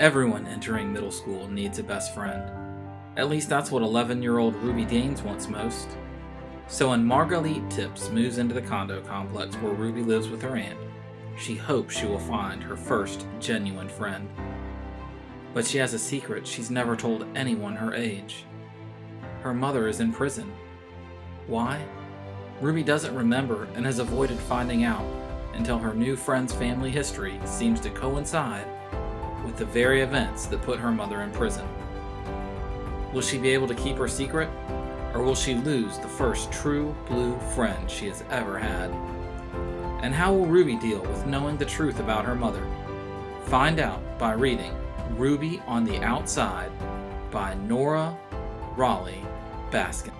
Everyone entering middle school needs a best friend. At least that's what 11 year old Ruby Danes wants most. So when Marguerite Tipps moves into the condo complex where Ruby lives with her aunt, she hopes she will find her first genuine friend. But she has a secret she's never told anyone her age. Her mother is in prison. Why? Ruby doesn't remember and has avoided finding out until her new friend's family history seems to coincide with the very events that put her mother in prison. Will she be able to keep her secret? Or will she lose the first true blue friend she has ever had? And how will Ruby deal with knowing the truth about her mother? Find out by reading Ruby on the Outside by Nora Raleigh Baskin.